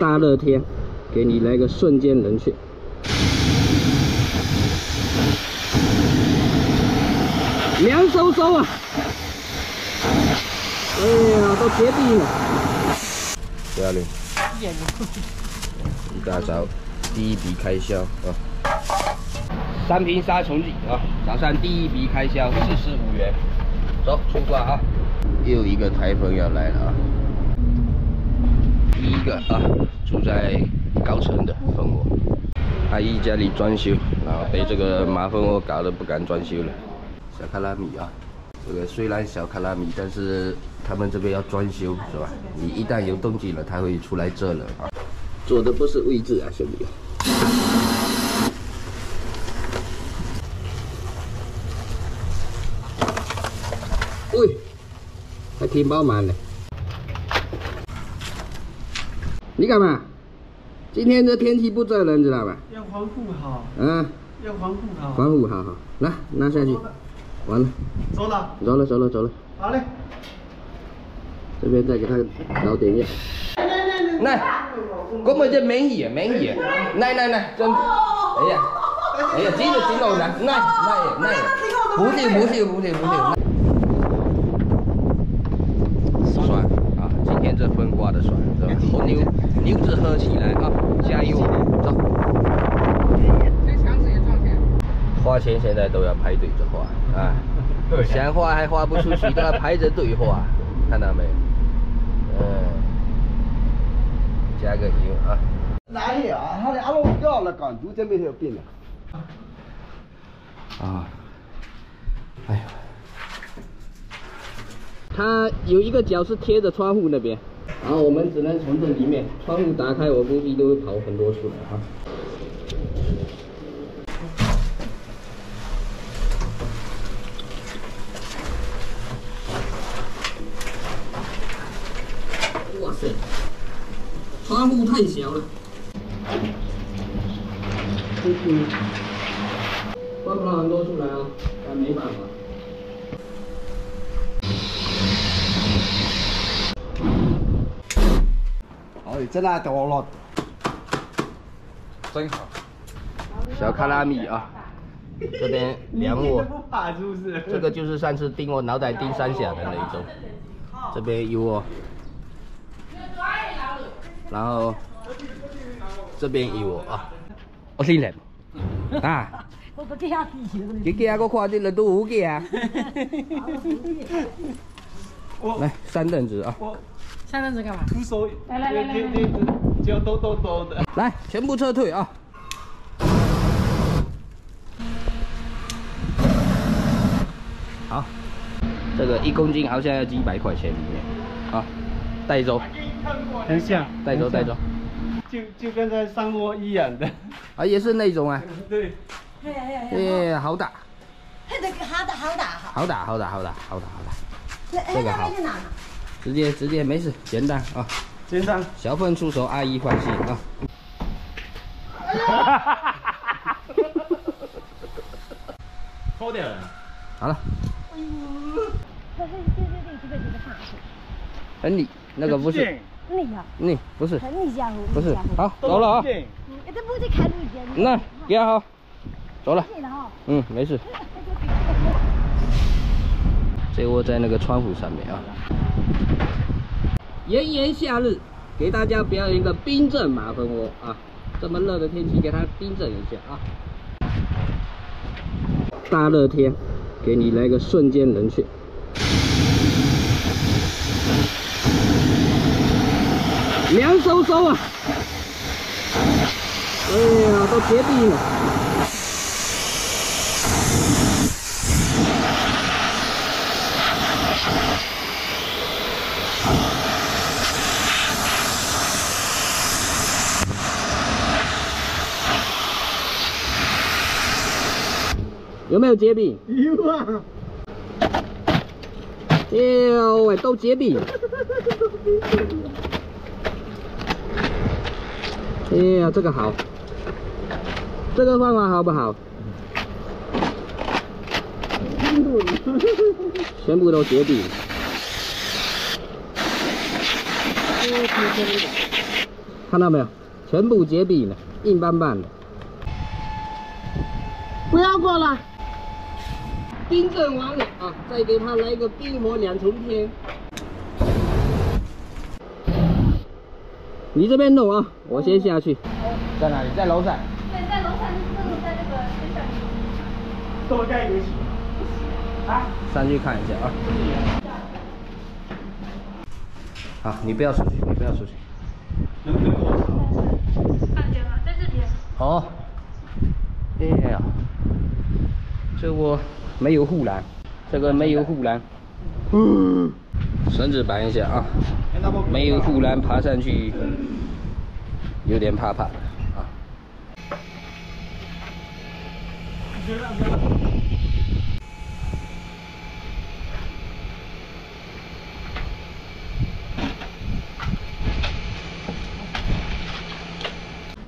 大热天，给你来个瞬间冷却。凉飕飕啊！哎呀，都结冰了。家里一大早第一笔开销啊，三瓶杀虫剂啊，早上第一笔开销四十五元。走，出发啊！又一个台风要来了啊！一个啊，住在高层的蜂窝，阿姨家里装修，然后被这个马蜂窝搞得不敢装修了。小卡拉米啊，这个虽然小卡拉米，但是他们这边要装修是吧？你一旦有动静了，它会出来这了啊。坐的不是位置啊，兄弟。喂，还挺饱满的。你干嘛？今天的天气不热了，你知道吧？要防护好，嗯，要防护好。防护好好，来拿下去。完了，走了，走了走了走了。好嘞。这边再给他搞点药。来，我们这免疫免疫，来来来，真，哎呀，哎呀，真的真的来来来来，不是不是不是不行。酸啊，今天这风刮的酸，是吧？和牛牛子喝起来啊，加油，走。花钱现在都要排队着花啊，想花还花不出去，都要排着队花，看到没有？嗯，加个油啊。哪里啊？他的阿龙要了港珠这边有病了。啊，哎呀，他有一个脚是贴着窗户那边，然后我们只能从这里面，窗户打开，我估计都会跑很多出来啊。哇塞，窗户太小了。嗯，放不了很多出来啊，但没办法。哎，真的多了。真好。小卡拉米啊，这边量我，不怕是不是？这个就是上次钉我脑袋钉三下的那一种，这边有我，然后这边有我啊，我姓林啊。你。给我看的人都五个啊，来三凳子啊，我三凳子干嘛？徒手，来来来来来就抖抖抖的。来全部撤退啊。好，这个一公斤好像要几百块钱里面，啊，带走，很像，带走，带走，就就跟在上窝一样的。啊，也是那种啊，对，哎哎哎，耶，好。打，这个好打好打好。好打，好打，好打，好打，好打，这个好。那在哪呢？直接直接没事，简单啊，简单。小份出手，阿姨放心啊。抠点了。好了，对对对对，这个这个上去。哎你那个不是，你呀，你不是，你家伙，不是，好走了啊，嗯，这不得看路线。那给好，走了。嗯，没事。这窝在那个窗户上面啊。炎炎夏日，给大家表演一个冰镇马蜂窝啊！这么热的天气，给它冰镇一下啊！大热天，给你来个瞬间冷却。凉飕飕啊！哎呀，都结冰了。没有结冰？有啊。哎呦喂，都结冰。哎呀，这个好，这个方法好不好？全部都结冰。看到没有？全部结冰了，硬邦邦的。不要过来！冰镇完了啊，再给它来一个冰火两重天。你这边弄啊，我先下去。在哪里？在楼上。对，在楼上就是在那个最上面。这么盖一起。啊？上去看一下啊。好，你不要出去，你不要出去。能不能过？看得见吗？在这里。好。哎呀，这我没有护栏，这个没有护栏。绳子绑一下啊。没有护栏，爬上去有点怕怕啊。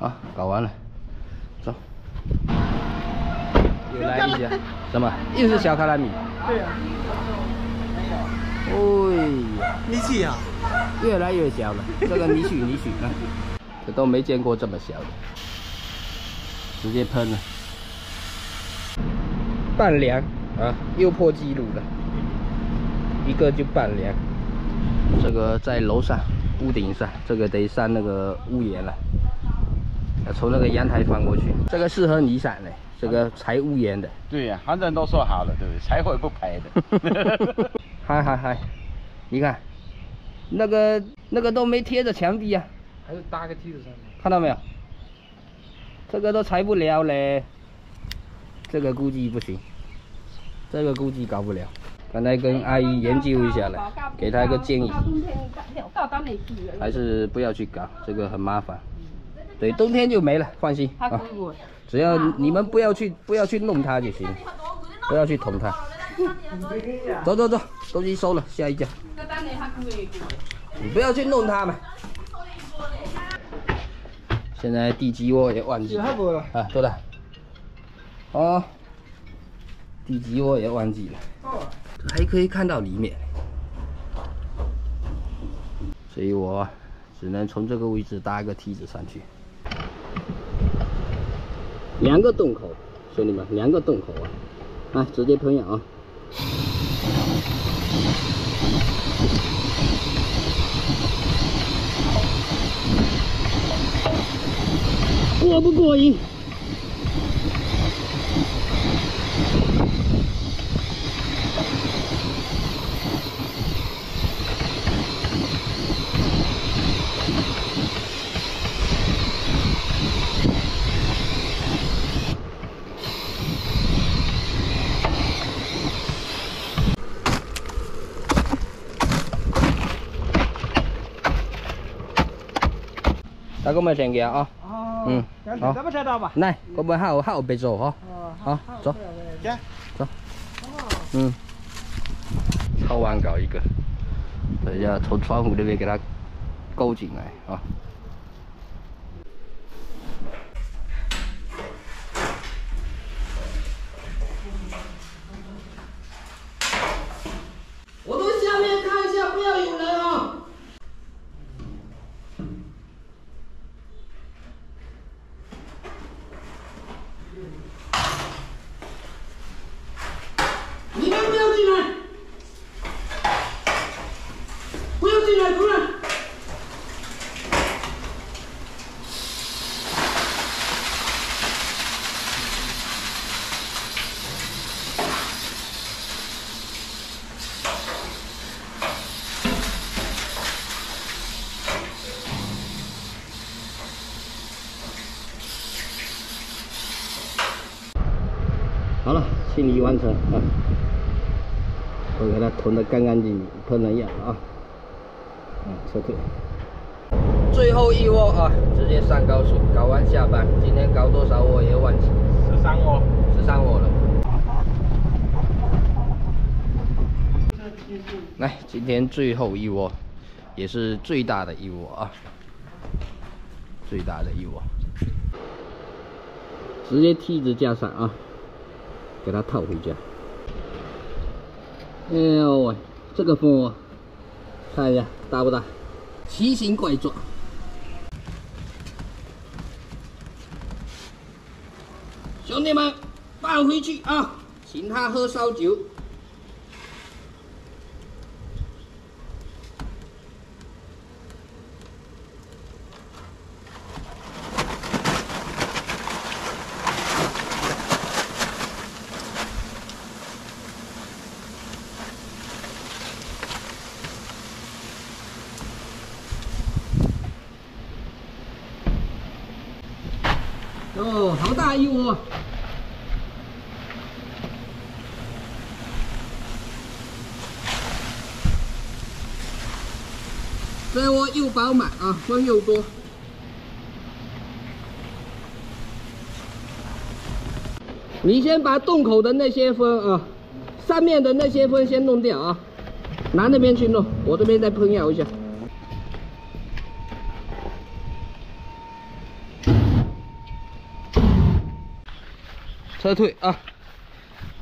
好，搞完了，走。又来一家，什么？又是小卡拉米。对呀。哎呀，你去呀？越来越小了。这个你取你取啊，这都没见过这么小的，直接喷了。半凉啊，又破纪录了，一个就半凉。这个在楼上屋顶上，这个得上那个屋檐了，要从那个阳台翻过去。这个适合你上的，这个拆屋檐的。对呀、反正都说好了，对不对？才会不赔的。嗨嗨嗨，你看，那个那个都没贴着墙壁啊，还是搭个梯子上面。看到没有？这个都拆不了嘞，这个估计不行，这个估计搞不了。刚才跟阿姨研究一下了，给她一个建议，还是不要去搞，这个很麻烦。对，冬天就没了，放心啊。只要你们不要去不要去弄它就行，不要去捅它。走走走，东西收了，下一家。你不要去弄它嘛。现在地基窝也忘记了啊，多大？哦，地基窝也忘记了，还可以看到里面，所以我只能从这个位置搭一个梯子上去。两个洞口，兄弟们，两个洞口啊！来，直接喷氧啊！过不过瘾？大哥们先给啊！嗯，好，咱们拆到吧。来，我们还有还有备走哈。好，走，行，走。嗯，超完搞一个，等一下从窗户那边给它勾进来啊。我从下面看一下，不要有人啊！你们不要进来！不要进来，出来！好了，清理完成啊！我给它囤的干干净净，喷了样了啊！嗯，撤退。最后一窝啊，直接上高速，搞完下班。今天搞多少窝也忘记，十三窝。十三窝了。来，今天最后一窝，也是最大的一窝啊，最大的一窝。直接梯子架上啊，给它套回家。哎呦喂，这个蜂窝，看一下大不大，奇形怪状。兄弟们，放回去啊，请他喝烧酒。哦，好大一窝！这窝又饱满啊，蜂又多。你先把洞口的那些蜂啊，上面的那些蜂先弄掉啊，拿那边去弄，我这边再喷药一下。撤退啊！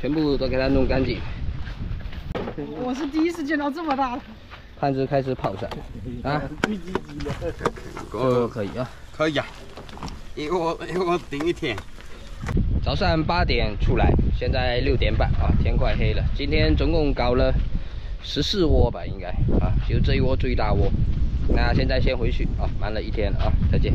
全部都给它弄干净。我是第一次见到这么大的。胖子开始跑上啊！哦，可以啊，可以啊，一窝一窝顶一天。早上八点出来，现在六点半啊，天快黑了。今天总共搞了十四窝吧，应该啊，就这一窝最大窝。那现在先回去啊，忙了一天啊，再见。